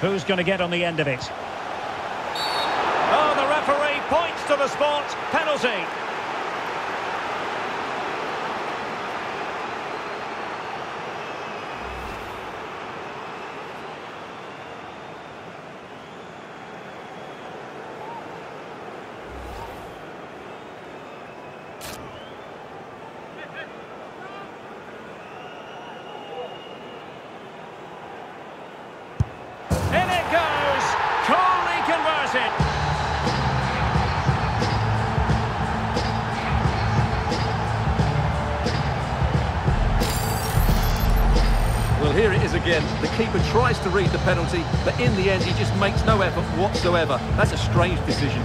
Who's going to get on the end of it? Oh, the referee points to the spot. Penalty. In it goes. Converted. Well, here it is again. The keeper tries to read the penalty, but in the end he just makes no effort whatsoever. That's a strange decision.